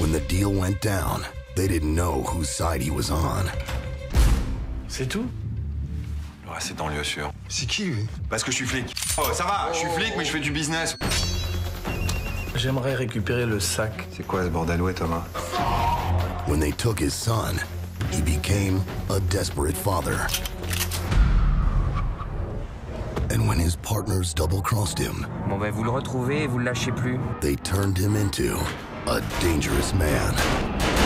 went down, they didn't know whose side he was on. C'est tout Ouais, c'est dans lieu sûr. C'est qui lui Parce que je suis flic. Oh, ça va, je suis flic, mais je fais du business. J'aimerais récupérer le sac. C'est quoi ce bordel, ouais, Thomas When they took his son, he became a desperate father. And when his partners double crossed him, Bon ben vous le retrouvez et vous le lâchez plus. they turned him into a dangerous man.